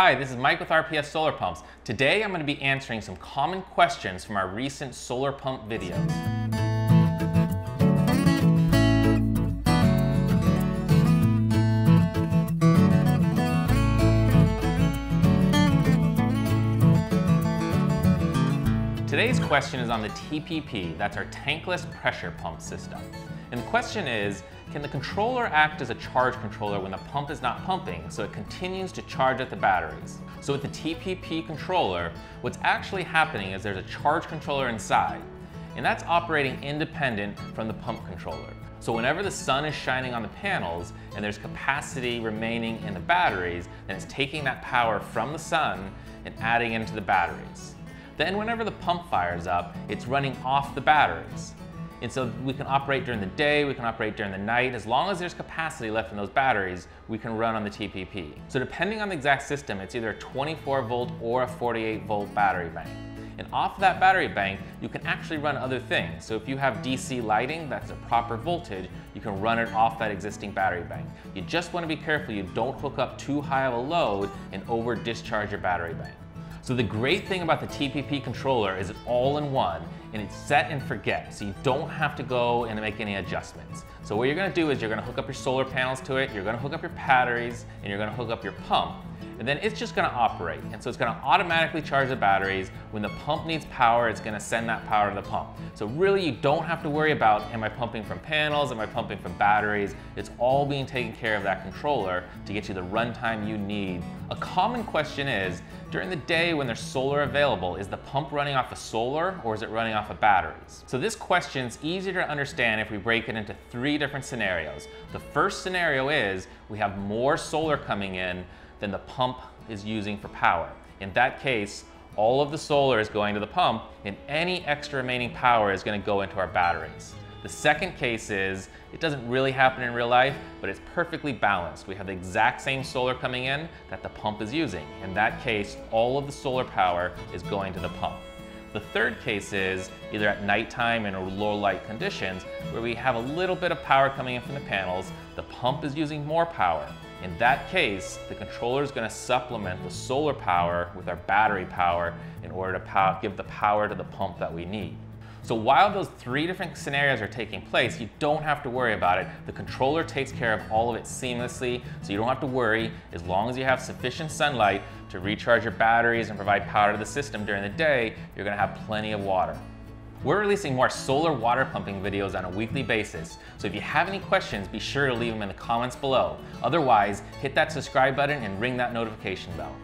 Hi, this is Mike with RPS Solar Pumps. Today I'm going to be answering some common questions from our recent solar pump videos. Today's question is on the TPP, that's our tankless pressure pump system. And the question is, can the controller act as a charge controller when the pump is not pumping so it continues to charge at the batteries? So with the TPP controller, what's actually happening is there's a charge controller inside, and that's operating independent from the pump controller. So whenever the sun is shining on the panels and there's capacity remaining in the batteries, then it's taking that power from the sun and adding into the batteries. Then whenever the pump fires up, it's running off the batteries. And so we can operate during the day, we can operate during the night. As long as there's capacity left in those batteries, we can run on the TPP. So depending on the exact system, it's either a 24 volt or a 48 volt battery bank. And off of that battery bank, you can actually run other things. So if you have DC lighting that's a proper voltage, you can run it off that existing battery bank. You just want to be careful you don't hook up too high of a load and over discharge your battery bank. So the great thing about the TPP controller is it's all in one and it's set and forget. So you don't have to go and make any adjustments. So what you're gonna do is you're gonna hook up your solar panels to it, you're gonna hook up your batteries, and you're gonna hook up your pump and then it's just gonna operate. And so it's gonna automatically charge the batteries. When the pump needs power, it's gonna send that power to the pump. So really you don't have to worry about, am I pumping from panels, am I pumping from batteries? It's all being taken care of that controller to get you the runtime you need. A common question is, during the day when there's solar available, is the pump running off the solar or is it running off of batteries? So this question's easier to understand if we break it into three different scenarios. The first scenario is we have more solar coming in than the pump is using for power. In that case, all of the solar is going to the pump and any extra remaining power is gonna go into our batteries. The second case is, it doesn't really happen in real life, but it's perfectly balanced. We have the exact same solar coming in that the pump is using. In that case, all of the solar power is going to the pump. The third case is either at nighttime in low light conditions where we have a little bit of power coming in from the panels, the pump is using more power. In that case, the controller is going to supplement the solar power with our battery power in order to give the power to the pump that we need. So while those three different scenarios are taking place, you don't have to worry about it. The controller takes care of all of it seamlessly, so you don't have to worry. As long as you have sufficient sunlight to recharge your batteries and provide power to the system during the day, you're gonna have plenty of water. We're releasing more solar water pumping videos on a weekly basis, so if you have any questions, be sure to leave them in the comments below. Otherwise, hit that subscribe button and ring that notification bell.